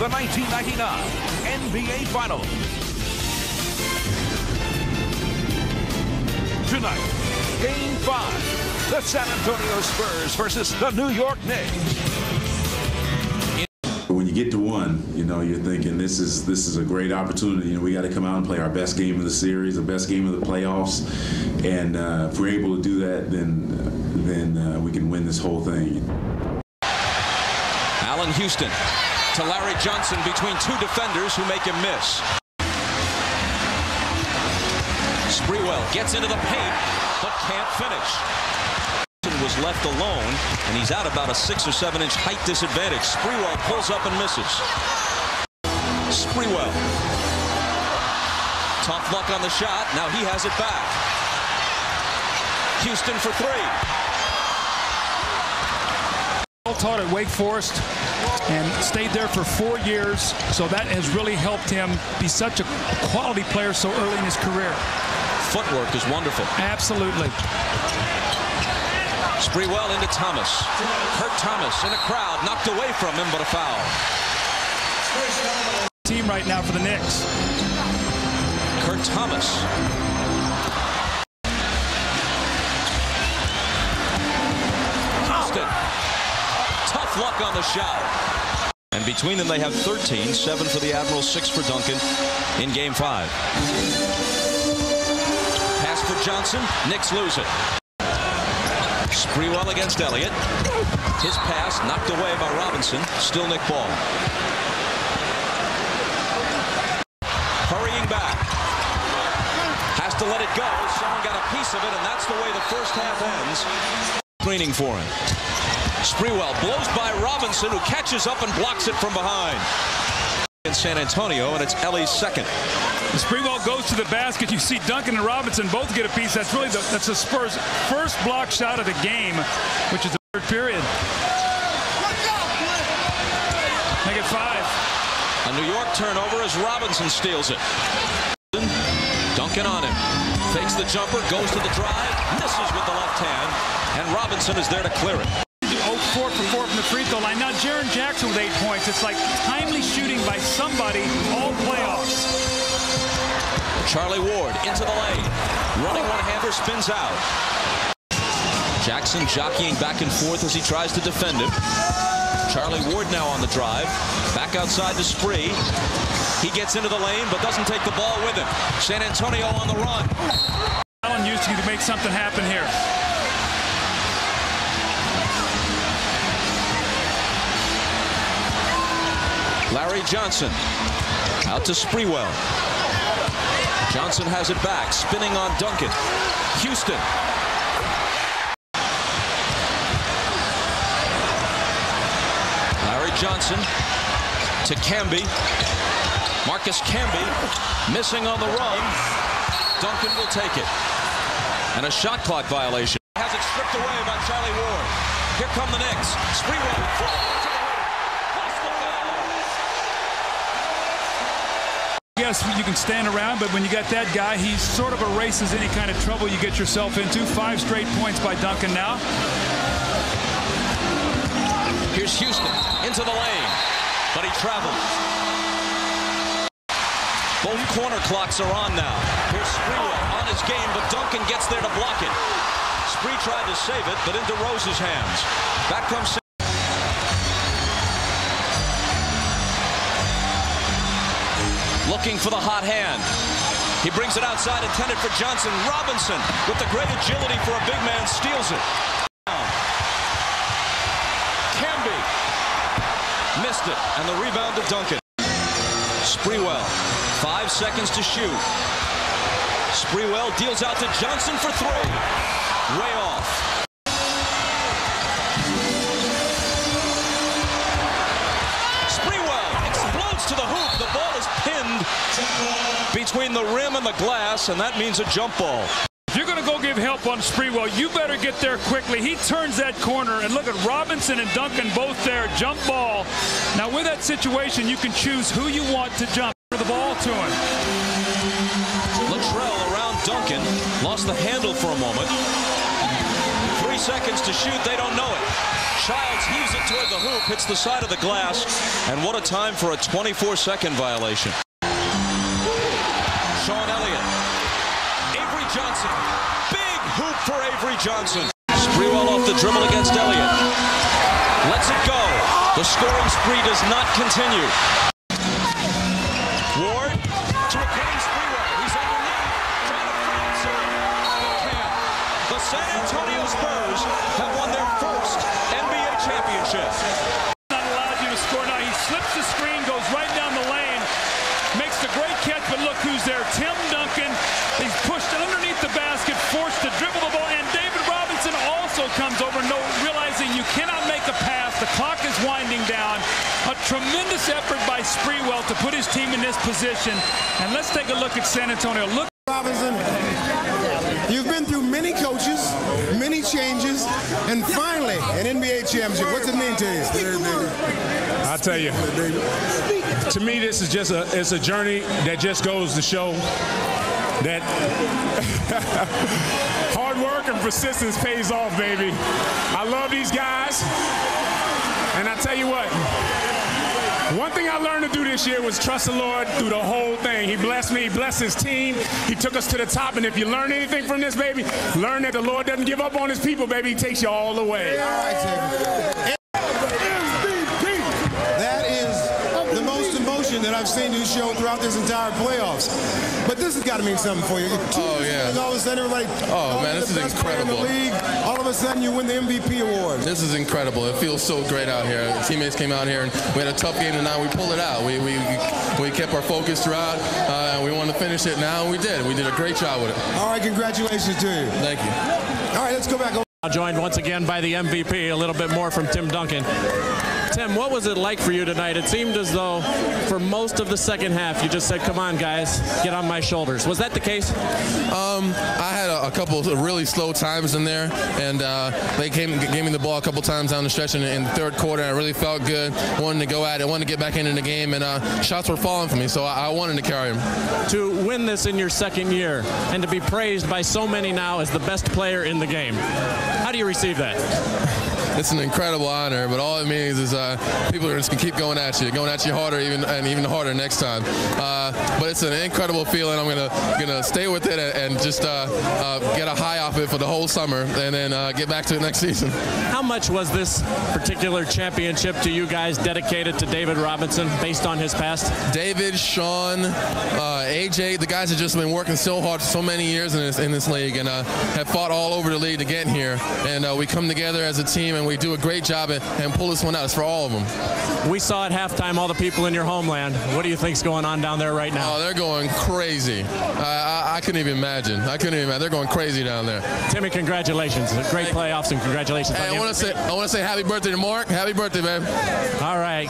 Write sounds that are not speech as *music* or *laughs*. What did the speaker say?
the 1999 NBA Finals. Tonight, Game 5, the San Antonio Spurs versus the New York Knicks. When you get to one, you know you're thinking this is this is a great opportunity. You know we got to come out and play our best game of the series, the best game of the playoffs, and uh, if we're able to do that, then then uh, we can win this whole thing. Allan Houston to Larry Johnson between two defenders who make him miss. Sprewell gets into the paint but can't finish. Houston was left alone and he's out about a six or seven inch height disadvantage. Sprewell pulls up and misses. Sprewell. Tough luck on the shot. Now he has it back. Houston for three. Taught at Wake Forest and stayed there for four years, so that has really helped him be such a quality player so early in his career. Footwork is wonderful. Absolutely. Sprewell into Thomas. Kurt Thomas in a crowd, knocked away from him, but a foul. Team right now for the Knicks. Kurt Thomas. On the shot. And between them, they have 13, 7 for the Admirals, 6 for Duncan in game 5. Pass for Johnson. Knicks lose it. Sprewell against Elliott. His pass knocked away by Robinson. Still Knick ball. Hurrying back. Has to let it go. Someone got a piece of it, and that's the way the first half ends. Screening for him. Sprewell blows by Robinson, who catches up and blocks it from behind. In San Antonio, and it's Ellie's second. Sprewell goes to the basket. You see Duncan and Robinson both get a piece. That's really the, that's the Spurs' first block shot of the game, which is the third period. Make it five. A New York turnover as Robinson steals it. Duncan on him. Takes the jumper, goes to the drive, misses with the left hand, and Robinson is there to clear it. 4 for 4 from the free throw line. Now Jaren Jackson with eight points. It's like timely shooting by somebody all playoffs. Charlie Ward into the lane. Running one-hander spins out. Jackson jockeying back and forth as he tries to defend him. Charlie Ward now on the drive. Back outside to Spree. He gets into the lane but doesn't take the ball with him. San Antonio on the run. Allan used to make something happen here. Larry Johnson out to Sprewell. Johnson has it back, spinning on Duncan. Houston. Larry Johnson to Camby. Marcus Camby missing on the run. Duncan will take it. And a shot clock violation. Has it stripped away by Charlie Ward. Here come the Knicks. Sprewell. You can stand around, but when you got that guy, he sort of erases any kind of trouble you get yourself into. Five straight points by Duncan now. Here's Houston into the lane, but he travels. Both corner clocks are on now. Here's Sprewell on his game, but Duncan gets there to block it. Spree tried to save it, but into Rose's hands. Back comes looking for the hot hand. He brings it outside, intended for Johnson. Robinson, with the great agility for a big man, steals it. Camby missed it, and the rebound to Duncan. Sprewell, five seconds to shoot. Sprewell deals out to Johnson for three. Way off. Between the rim and the glass, and that means a jump ball. If you're going to go give help on Sprewell, you better get there quickly. He turns that corner, and look at Robinson and Duncan both there. Jump ball. Now, with that situation, you can choose who you want to jump the ball to him. Latrell around Duncan. Lost the handle for a moment. Three seconds to shoot. They don't know it. Childs heaves it toward the hoop, hits the side of the glass, and what a time for a 24-second violation. Johnson. Sprewell off the dribble against Elliott. Lets it go. The scoring spree does not continue. Ward to a game Sprewell. He's underneath. Trying to find some. The San Antonio Spurs have won their first NBA championship. Not allowed you to score now. He slips the screen, goes right down the lane, makes the great catch, but look who's there. Tim Duncan. He's pushed underneath the basket, forced to dribble the ball, and David Robinson also comes over, no, realizing you cannot make a pass. The clock is winding down. A tremendous effort by Sprewell to put his team in this position. And let's take a look at San Antonio. Look. Robinson, you've been through many coaches, many changes, and finally an NBA championship. What's it mean to you? I'll tell you. To me, this is just a it's a journey that just goes to show that hard *laughs* work and persistence pays off, baby. I love these guys, and I tell you what. One thing I learned to do this year was trust the Lord through the whole thing. He blessed me, he blessed his team. He took us to the top. And if you learn anything from this, baby, learn that the Lord doesn't give up on his people, baby. He takes you all the way Xavier. That is the most emotion that I've seen you show throughout this entire playoffs. But this has got to mean something for you. Oh, yeah. And all of a sudden, everybody. Oh, man, this the is best player in the incredible. league. All of a sudden, you win the MVP award. This is incredible. It feels so great out here. The teammates came out here and we had a tough game tonight. We pulled it out. We we, we kept our focus throughout. Uh, and we wanted to finish it now, and we did. We did a great job with it. All right, congratulations to you. Thank you. All right, let's go back. Joined once again by the MVP, a little bit more from Tim Duncan. Tim, what was it like for you tonight? It seemed as though for most of the second half you just said, come on, guys, get on my shoulders. Was that the case? Um, I had a, a couple of really slow times in there, and uh, they came gave me the ball a couple times down the stretch in, in the third quarter. I really felt good, wanted to go at it, wanted to get back into the game, and uh, shots were falling for me, so I, I wanted to carry them. To win this in your second year and to be praised by so many now as the best player in the game. How do you receive that? It's an incredible honor, but all it means is uh, people are just gonna keep going at you, going at you harder, even and even harder next time. Uh, but it's an incredible feeling. I'm gonna gonna stay with it and, and just uh, uh, get a high off it for the whole summer, and then uh, get back to it next season. How much was this particular championship to you guys dedicated to David Robinson based on his past? David, Sean, uh, AJ, the guys have just been working so hard for so many years in this in this league, and uh, have fought all over the league to get here. And uh, we come together as a team, and we do a great job and, and pull this one out. It's for all of them. We saw at halftime all the people in your homeland. What do you think's going on down there right now? Oh, they're going crazy. I, I, I couldn't even imagine. I couldn't even imagine. They're going crazy down there. Timmy, congratulations. Great playoffs and congratulations. Hey, I want to say I want to say happy birthday to Mark. Happy birthday, man. All right.